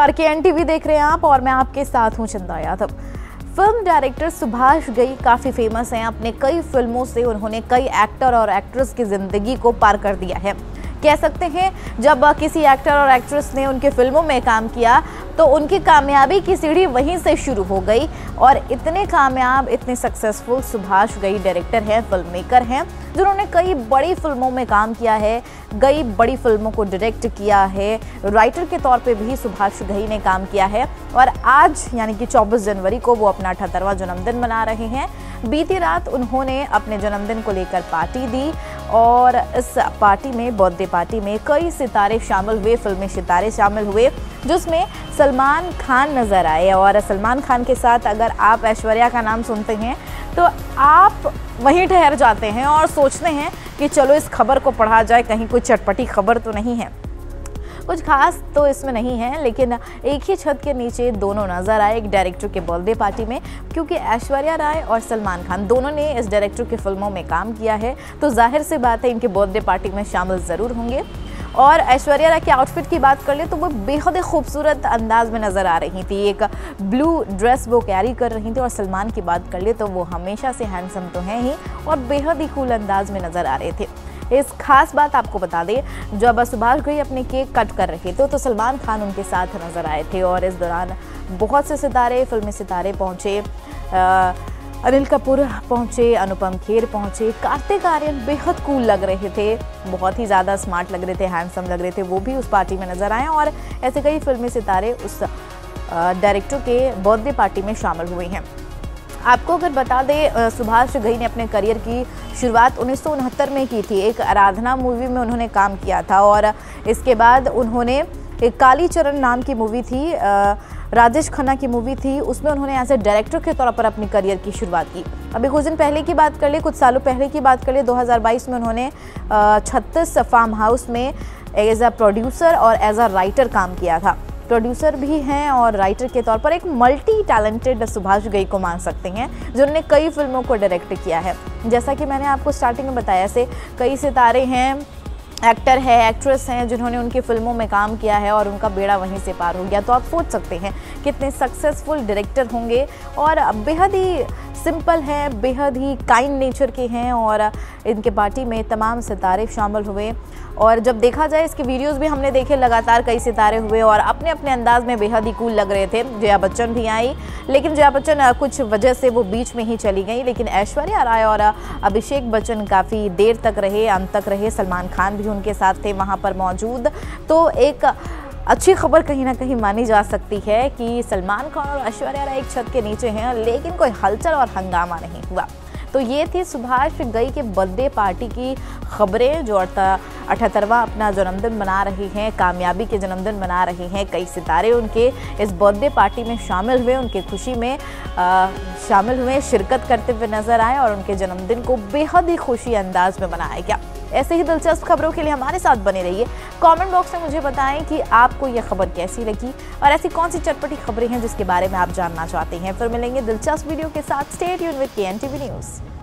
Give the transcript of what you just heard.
नमस्कार के एन देख रहे हैं आप और मैं आपके साथ हूँ चंदा यादव। फ़िल्म डायरेक्टर सुभाष गई काफ़ी फ़ेमस हैं। अपने कई फ़िल्मों से उन्होंने कई एक्टर और एक्ट्रेस की ज़िंदगी को पार कर दिया है। कह सकते हैं, जब किसी एक्टर और एक्ट्रेस ने उनके फ़िल्मों में काम किया तो उनकी कामयाबी की सीढ़ी वहीं से शुरू हो गई और इतने कामयाब, इतने सक्सेसफुल सुभाष गई डायरेक्टर हैं फ़िल्म मेकर हैं, जिन्होंने कई बड़ी फ़िल्मों में काम किया है, कई बड़ी फ़िल्मों को डायरेक्ट किया है। राइटर के तौर पे भी सुभाष घई ने काम किया है और आज, यानी कि 24 जनवरी को वो अपना अठहत्तरवा जन्मदिन मना रहे हैं। बीती रात उन्होंने अपने जन्मदिन को लेकर पार्टी दी और इस पार्टी में, बर्थडे पार्टी में कई सितारे शामिल हुए, फिल्मी सितारे शामिल हुए, जिसमें सलमान खान नज़र आए। और सलमान खान के साथ अगर आप ऐश्वर्या का नाम सुनते हैं तो आप वहीं ठहर जाते हैं और सोचते हैं कि चलो इस खबर को पढ़ा जाए, कहीं कोई चटपटी खबर तो नहीं है। कुछ खास तो इसमें नहीं है, लेकिन एक ही छत के नीचे दोनों नज़र आए एक डायरेक्टर के बर्थडे पार्टी में, क्योंकि ऐश्वर्या राय और सलमान खान दोनों ने इस डायरेक्टर की फ़िल्मों में काम किया है। तो ज़ाहिर सी बात है, इनके बर्थडे पार्टी में शामिल ज़रूर होंगे। और ऐश्वर्या राय के आउटफिट की बात कर ले तो वो बेहद ही खूबसूरत अंदाज में नज़र आ रही थी। एक ब्लू ड्रेस वो कैरी कर रही थी और सलमान की बात कर ले तो वो हमेशा से हैंडसम तो हैं ही और बेहद ही कूल अंदाज में नज़र आ रहे थे। इस खास बात आपको बता दें जब सुभाष घई अपने केक कट कर रहे थे तो, सलमान खान उनके साथ नज़र आए थे और इस दौरान बहुत से सितारे फिल्मी सितारे पहुँचे अनिल कपूर पहुँचे अनुपम खेर पहुँचे कार्तिक आर्यन बेहद कूल लग रहे थे बहुत ही ज़्यादा स्मार्ट लग रहे थे हैंडसम लग रहे थे वो भी उस पार्टी में नज़र आए और ऐसे कई फिल्मी सितारे उस डायरेक्टर के बर्थडे पार्टी में शामिल हुए हैं। आपको अगर बता दें सुभाष घई ने अपने करियर की शुरुआत उन्नीस सौ उनहत्तर में की थी। एक आराधना मूवी में उन्होंने काम किया था और इसके बाद उन्होंने एक काली चरण नाम की मूवी थी राजेश खन्ना की मूवी थी। उसमें उन्होंने एज ए डायरेक्टर के तौर पर अपनी करियर की शुरुआत की। अभी कुछ दिन पहले की बात कर ले, कुछ सालों पहले की बात कर ले 2022 में उन्होंने छत्तीस फार्म हाउस में एज अ प्रोड्यूसर और एज अ राइटर काम किया था। प्रोड्यूसर भी हैं और राइटर के तौर पर एक मल्टी टैलेंटेड सुभाष गई को मान सकते हैं जिन्होंने कई फ़िल्मों को डायरेक्ट किया है। जैसा कि मैंने आपको स्टार्टिंग में बताया से कई सितारे हैं एक्टर है, एक्ट्रेस हैं, जिन्होंने उनकी फ़िल्मों में काम किया है और उनका बेड़ा वहीं से पार हो गया। तो आप सोच सकते हैं कितने सक्सेसफुल डायरेक्टर होंगे और बेहद ही सिंपल हैं, बेहद ही काइंड नेचर के हैं और इनके पार्टी में तमाम सितारे शामिल हुए। और जब देखा जाए, इसके वीडियोस भी हमने देखे, लगातार कई सितारे हुए और अपने अपने अंदाज में बेहद ही कूल लग रहे थे। जया बच्चन भी आई, लेकिन जया बच्चन कुछ वजह से वो बीच में ही चली गई, लेकिन ऐश्वर्या राय और अभिषेक बच्चन काफ़ी देर तक रहे, अंत तक रहे, सलमान खान भी उनके साथ थे वहाँ पर मौजूद। तो एक अच्छी खबर कहीं ना कहीं मानी जा सकती है कि सलमान खान और ऐश्वर्या राय एक छत के नीचे हैं लेकिन कोई हलचल और हंगामा नहीं हुआ। तो ये थी सुभाष गई के बर्थडे पार्टी की खबरें जो अठहत्तरवा अपना जन्मदिन मना रही हैं कामयाबी के जन्मदिन मना रही हैं। कई सितारे उनके इस बर्थडे पार्टी में शामिल हुए उनके खुशी में आ, शामिल हुए शिरकत करते हुए नज़र आए और उनके जन्मदिन को बेहद ही खुशी अंदाज में मनाया गया। ऐसे ही दिलचस्प खबरों के लिए हमारे साथ बने रहिए। कमेंट बॉक्स में मुझे बताएँ कि आपको यह खबर कैसी लगी और ऐसी कौन सी चटपटी खबरें हैं जिसके बारे में आप जानना चाहते हैं। फिर मिलेंगे दिलचस्प वीडियो के साथ। स्टेट यून विद के न्यूज़